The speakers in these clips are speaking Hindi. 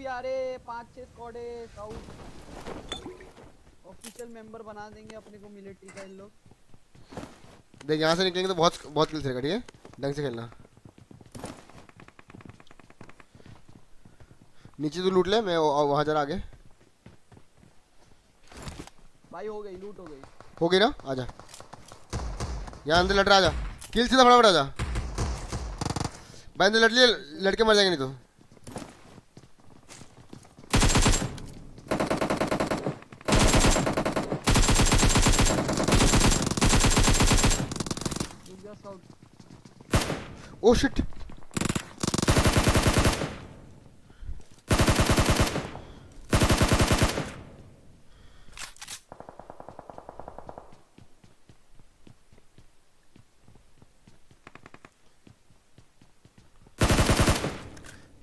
भी आ रहे पाँच छह स्क्वाड है स्काउट ऑफिशियल मेंबर बना देंगे अपने को मिलिट्री का इन लोग। देख यहाँ से निकलेंगे तो बहुत बहुत किल्स रहेगा ठीक है? ढंग से खेलना। नीचे तो लूट ले मैं वहाँ जरा आगे। भाई हो गई लूट हो गई। हो गई ना? आजा यहाँ अंदर लड़ रहा आजा किल सीधा फटाफट आजा भाई अंदर लड़ लिए लड़के मर जाएँगे नहीं तो। स्काउट ओ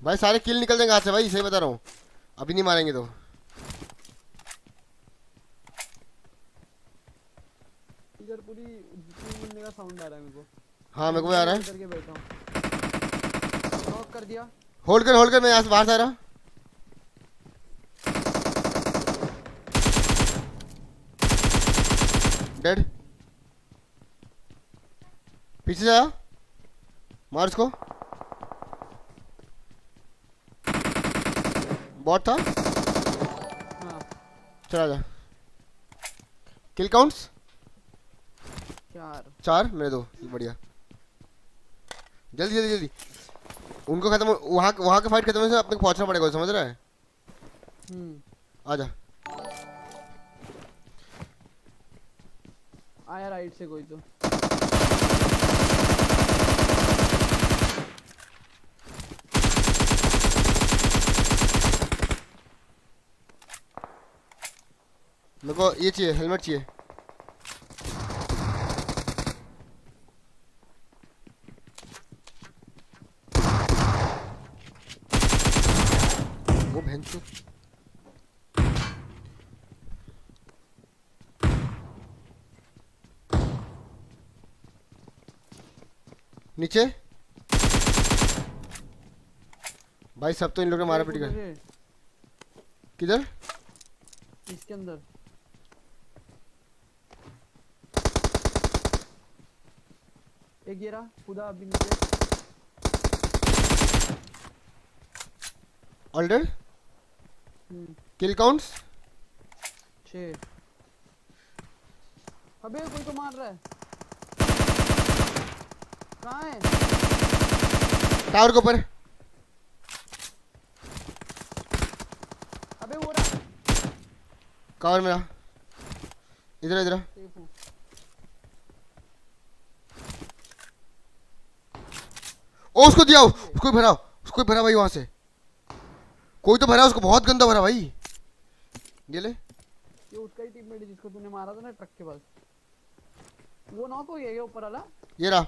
भाई, सारे किल निकल जाएँगे हाथ से? भाई, सही बता रहा हूँ। अभी नहीं मारेंगे तो इधर पूरी जितनी मिलने का साउंड आ रहा है मेरे को। हाँ मेरे को भी आ रहा है। करके बैठा हूँ। नॉक कर दिया। होल्ड कर होल्ड कर मैं यहाँ से बाहर से आ रहा डेड पीछे से आया मार उसको बॉट था। हाँ। चला जा। किल काउंट्स चार। चार? मेरे दो। बढ़िया। जल्दी जल्दी जल्दी। उनको खत्म वहाँ वहाँ का फाइट खत्म होने से अपने को पहुँचना पड़ेगा समझ रहा है? हम्म। आजा। आया राइट से कोई तो। मेरे को ये चाहिए हेलमेट चाहिए वो भैंसो नीचे। भाई सब तो इन लोगों ने मारा पीट कर किधर? इसके अंदर। एक गिरा खुदा अभी नीचे। ऑलरेडी हम्म। किल काउंट्स छः अबे कोई तो मार रहा है। टावर के ऊपर। अबे वो रहा। कवर मेरा। इधर इधर। ओ उसको दिया उसको भरा उसको भरा भाई वहाँ से। कोई तो भरा उसको बहुत गंदा भरा भाई। ये ले। ये उसका ही टीममेट है जिसको तूने मारा था ना ट्रक के पास। वो नॉक हो गया क्या ऊपर वाला। ये रहा।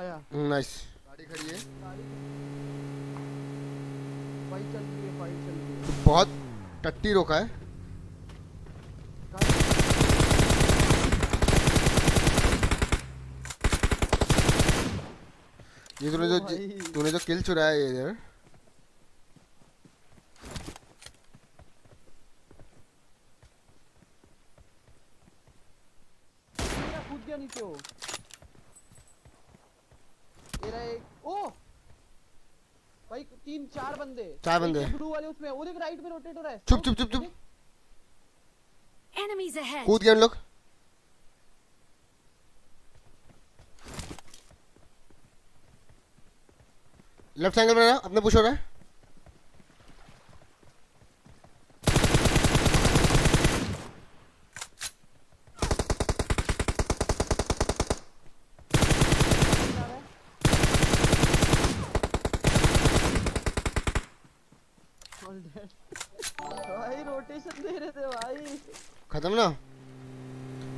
गया। नाइस गाड़ी खड़ी है। फाइट चल रही है फाइट चल रही है। बहुत टट्टी रोका है। ये तूने जो तूने जो किल चुराया है इधर। कूद गया नीचे वो तेरा एक ओ भाई तीन चार बंदे। चार बंदे। ब्लू वाले उसमें वो देख राइट में रोटेट हो रहा है। चुप चुप चुप चुप। एनिमीज अहेड कूद गए हम लोग। लेफ़्ट एंगल में अपने पुश हो रहा है।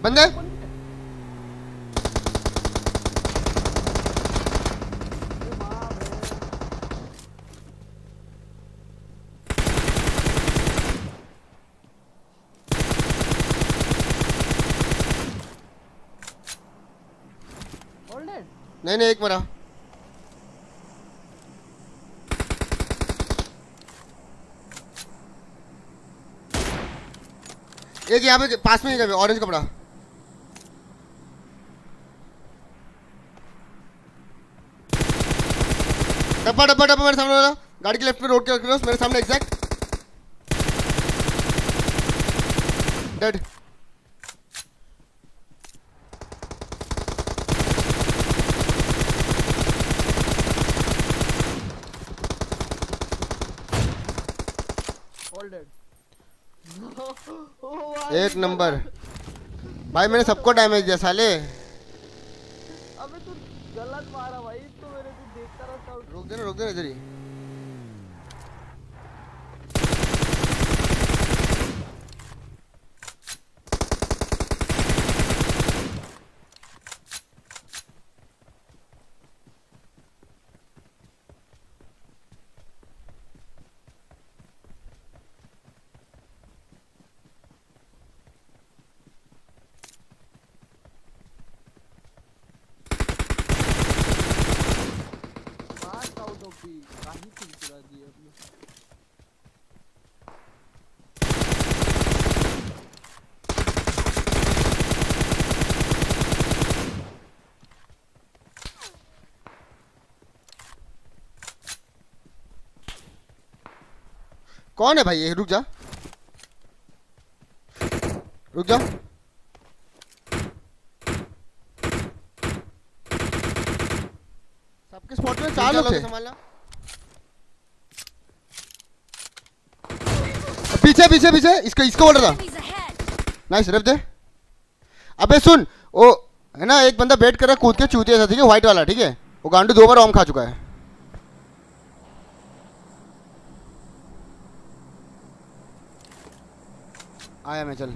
बंदे नहीं नहीं एक मरा एक यहाँ पे पास में ही ऑरेंज कपड़ा। डब्बा डब्बा डब्बा मेरे सामने वाला। गाड़ी के लेफ़्ट में रोड के क्रॉस मेरे सामने एग्जैक्ट डेड डेड एक नंबर। भाई मैंने सबको डैमेज दिया साले। अबे तू गलत मारा भाई तो मेरे को देखता रहता हूँ रोक जा रुक जा इधर ही दी अपने कौन है भाई ये? रुक जा। रुक जा। सबके स्पॉट में चार लोग थे। पीछे पीछे पीछे। इसको इसको बोल रहा था नाइस रख दे। अबे सुन वो है ना एक बंदा बैठ कर रहा कूद के चूतिया था ठीक है? व्हाइट वाला ठीक है? वो गांडू दो बार ओम खा चुका है। आया मैं चल।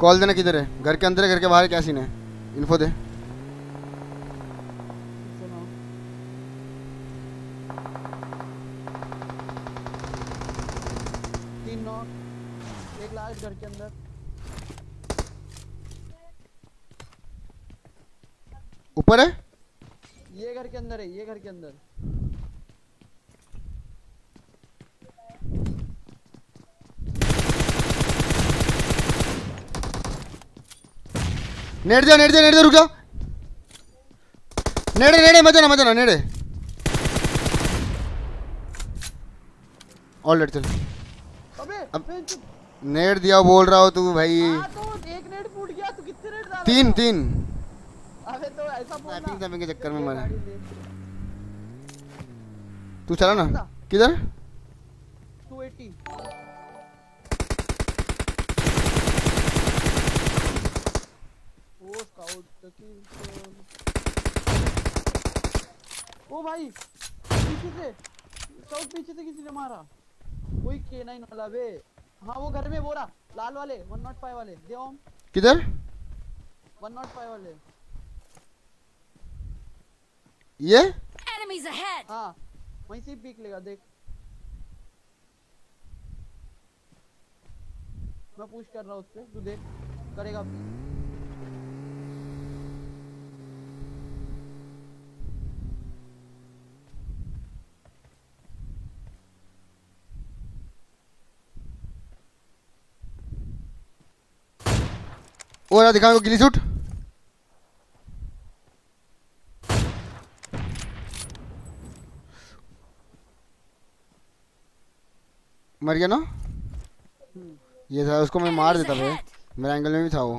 कॉल देना किधर है? घर के अंदर है घर के बाहर क्या सीन है? इन्फो दे। घर के अंदर। ऊपर है? ये घर के अंदर है ये घर के अंदर। नेड़ दिया नेड़ दिया नेड़ दिया रुक जा। नेड़े नेड़े मत जाना मत जाना नेड़े। ऑलरेडी चल। अबे नेड़ दिया बोल रहा हो तू भाई। हाँ तो एक नेट फूट गया तू कितने नेट डाला? तीन तीन। अबे तो ऐसा बोलना। Sniping snapping के चक्कर में मरा। तू चला ना? किधर? 280 ओ स्काउट ओ भाई पीछे से स्काउट पीछे से किसी ने मारा। कोई K9 वाला बे। हाँ वो घर में वो रहा लाल वाले 105 वाले दे ओम। किधर? 105 वाले। ये? Enemies ahead! हाँ वहीं से पीक लेगा देख। मैं पुश कर रहा हूँ उस पे तू देख करेगा। रहा दिखा गिली सूट। मर गया ना? ये था, उसको मैं मार देता भाई। मेरा एंगल में भी था वो।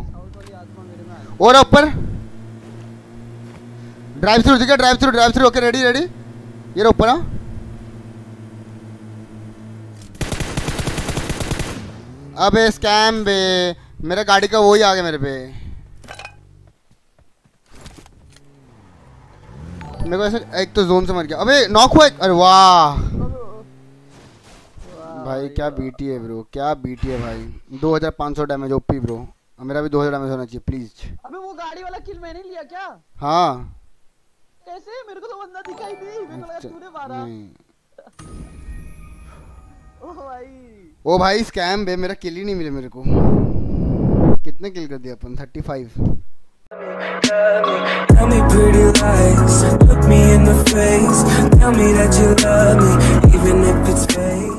और ऊपर। ड्राइव थ्रू ठीक है? Drive through drive through okay ready ready ये ऊपर हाँ? अबे स्कैम बे। मेरा गाड़ी का वही आ गया मेरे पे। मेरे को ऐसे एक तो जोन से मर गया। अबे नॉक हुआ एक अरे वाह। वाह भाई क्या बीटी है ब्रो क्या बीटी है भाई। 2500 डैमेज ओपी ब्रो मेरा भी 2000 डैमेज होना चाहिए प्लीज़ अबे वो गाड़ी वाला किल मैंने लिया क्या? हाँ। कैसे? मेरे को तो बंदा दिखाई दी। मेरे को लगा अच्छा, तूने मारा। नहीं। ओ भाई। ओ भाई स्कैम बे मेरा किल ही नहीं मिले मेरे को। कितने किल कर दिया अपन thirty five Tell me pretty lies, look me in the face, tell me that you love me, even if it's fake.